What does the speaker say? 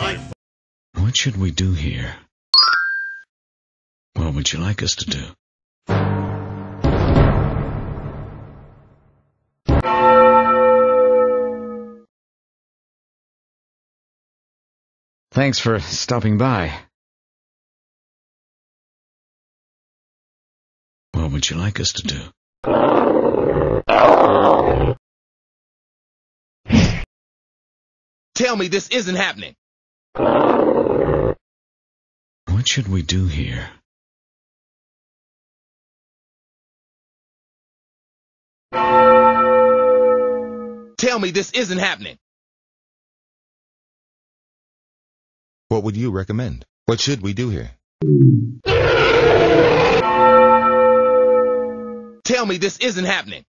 it's What should we do here? What would you like us to do? Thanks for stopping by. What would you like us to do? Tell me this isn't happening. What should we do here? Tell me this isn't happening. What would you recommend? What should we do here? Tell me this isn't happening.